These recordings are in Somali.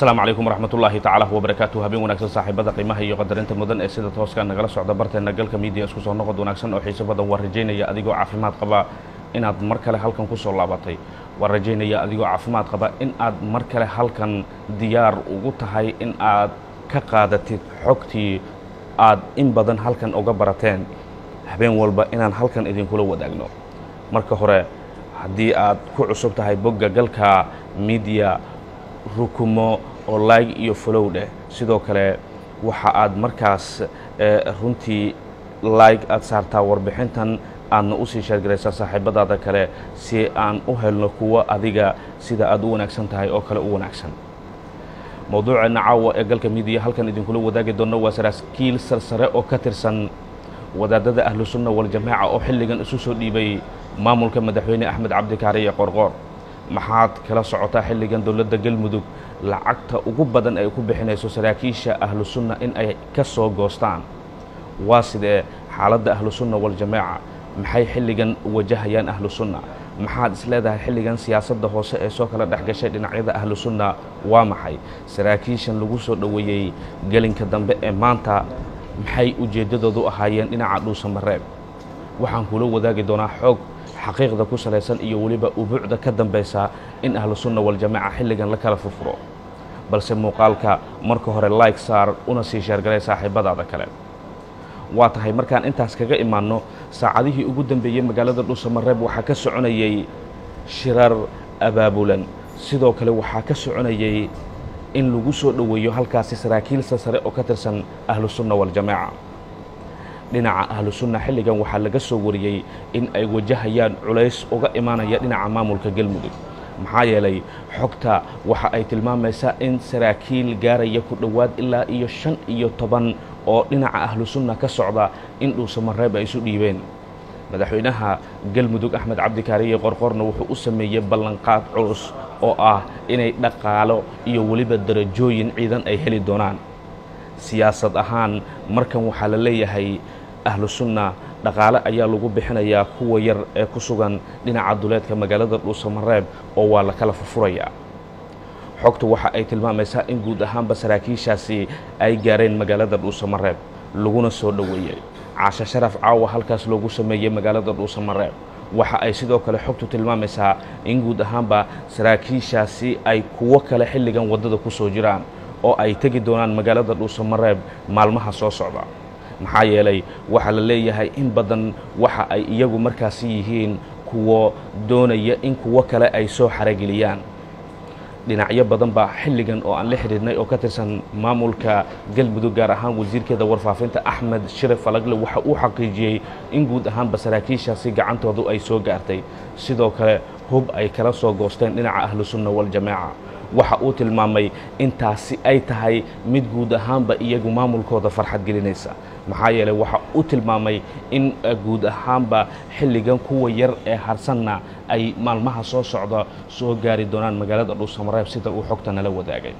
asalaamu calaykum waraxmat ullaahi tacaala wabarakaatu habeen wanaagsan saaxiibada qiimaha iyo qadarinta mudan ee sida tooska nagala socda barteena galka miidiya isku soo noqod wanaagsan oo xiiso badan waa rajaynaya adigoo caafimaad qaba inaad mar kale halkan ku soo laabatay. Waa rajaynaya adigoo caafimaad qaba in aad mar kale halkan diyaar ugu tahay in aad ka qaadatid xogtii aad in badan halkan uga barateen. Habeen walba inaan halkan idinkula wadaagno. Marka hore haddii aad ku cusub tahay bogga galka miidiya rukumo oo like iyo follow dheh. Sidoo kale waxa aad markaas runtii like aad saartaa warbixintan aadna u sii sheergaraysaa saaxiibadaada kale si aan u helno kuwo adiga sida aad u wanaagsan tahay oo kale u wanaagsan. Mowduuceena caawa ee galka miidiya halkan idinkula wadaagi doonno waa saraakiil sarsare oo ka tirsan wadaadada ahlu sunna waljamaaca oo xilligan isu soo dhiibay maamulka madaxweyne axmed cabdikaariye qorqoor. Maxaad kala socotaa xilligan dowladda galmudug lacagta ugu badan ay ku bixinayso saraakiisha ahlu sunna in ay ka soo goostaan. Waa sidee xaaladda ahlu sunna waljamaaca maxay xilligan wajahayaan ahlu sunna? Maxaad is leedahay xilligan siyaasadda hoose ee soo kala dhex gashay dhinacyada ahlu sunna? Waa maxay? Saraakiishan lagu soo dhoweeyey gelinka dambe ee maanta maxay ujeeddadoodu ahaayeen dhinaca dhuusamareeb waxaan kula wadaagi doonaa xoog xaqiiqda ku salaysan iyo weliba ubuucda ka dambaysa in ahlu sunna waljamaaca xilligan la kala furfuro balse muuqaalka marka hore like saar una sii sheergalay saaxiibadaada kale. Waa tahay markaan intaas kaga imaanno saacadihii ugu dambeeyey magaalada dhuusamareeb waxaa ka soconayey shirar abaabulan. Sidoo kale waxaa ka soconayey in lagu soo dhoweeyo halkaasi saraakiil sasare oo ka tirsan ahlu sunna waljamaaca dhinaca ahlu sunna xilligan waxaa laga soo wariyey in ay wajahayaan culays uga imaanaya dhinaca maamulka galmudug maxaa yeelay xogta waxa ay tilmaamaysaa in saraakiil gaaraya ku dhowaad ilaa iyo shan iyo toban oo dhinaca ahlu sunna ka socda in dhuusamareeb ay isu dhiibeen. Madaxweynaha galmudug axmed cabdikaariye qorqorna wuxuu u sameeyey ballanqaad culus oo ah inay dhaqaalo iyo weliba darajooyin ciidan ay heli doonaan. Siyaasad ahaan markan waxaa la leeyahay ahlu sunna dhaqaale ayaa lagu bixinayaa kuwa yar ee ku sugan dhinaca duleedka magaalada dhuusamareeb oo waa la kala furfurayaa xogtu waxa ay tilmaamaysaa in guud ahaanba saraakiishaasi ay gaareen magaalada dhuusamareeb laguna soo dhoweeyey. Caashe sharaf caawa halkaas loogu sameeyey magaalada dhuusamareeb waxa ay sidoo kale xogtu tilmaamaysaa in guud ahaanba saraakiishaasi ay kuwo kale xilligan waddada ku soo jiraan oo ay tegi doonaan magaalada dhuusamareeb maalmaha soo socda maxaa yeelay waxaa la leeyahay in badan waxa ay iyagu markaasi yihiin kuwo doonaya in kuwo kale ay soo xarageliyaan. Dhinacyo badan baa xilligan oo aan la xidhiidhnay oo ka tirsan maamulka galmudug gaar ahaan wasiirkeeda warfaafinta axmed shire falagle waxa uu xaqiijiyey in guud ahaanba saraakiishaasi gacantoodu ay soo gaartay. Sidoo kale hub ay kala soo goosteen dhinaca ahlu sunna waljamaaca waxa uu tilmaamay intaasi ay tahay mid guud ahaanba iyagu maamulkooda farxad gelinaysa. Maxaa yeelay waxa uu tilmaamay in guud ahaanba xilligan kuwa yar ee harsanna ay maalmaha soo socda soo gaari doonaan magaalada dhuusamareeb sida uu xogta nala wadaagay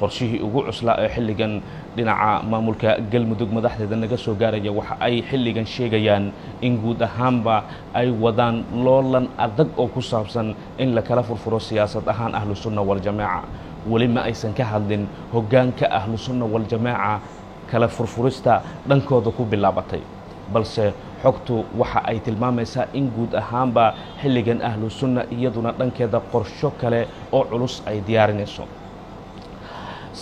qorshihii ugu cuslaa ee xilligan dhinaca maamulka galmudug madaxdeeda naga soo gaaraya waxa ay xilligan sheegayaan in guud ahaanba ay wadaan loolan adag oo ku saabsan in la kala furfuro siyaasad ahaan ahlu sunna waljamaaca weli ma aysan ka hadlin hoggaanka ahlu sunna waljamaaca kala furfurista dhankooda ku bilaabatay balse xogtu waxa ay tilmaamaysaa in guud ahaanba xilligan ahlu sunna iyaduna dhankeeda qorsho kale oo culus ay diyaarinayso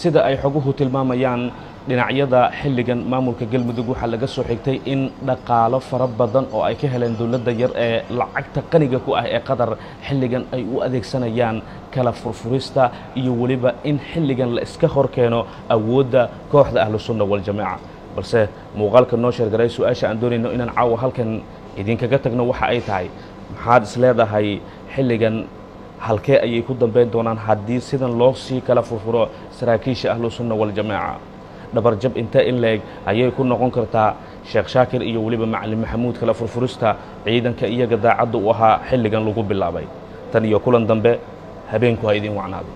sida ay xoguhu tilmaamayaan dhinacyada xilligan maamulka galmudug. Waxaa laga soo xigtay in dhaqaalo fara badan oo ay ka heleen dowladda yar ee lacagta qaniga ku ah ee qatar xilligan ay u adeegsanayaan kala furfurista iyo weliba in xilligan la iska hor keeno awoodda kooxda ahlu sunna waljamaaca balse muuqaalka noo sheergaray su'aasha aan doonayno inaan caawa halkan idinkaga tagno waxa ay tahay. Maxaad is leedahay xilligan halkee ayay ku dambayn doonaan haddii sidan loo sii kala furfuro saraakiisha ahlu sunna waljamaaca dhabarjab intee in la-eg ayay ku noqon kartaa sheekh shaakir iyo weliba macalin maxamuud kala furfurista ciidanka iyaga daacadda u ahaa xilligan lagu bilaabay. Tan iyo kulan dambe habeenku ha idin wacnaado